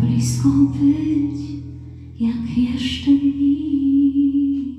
blisko być, jak jeszcze nikt.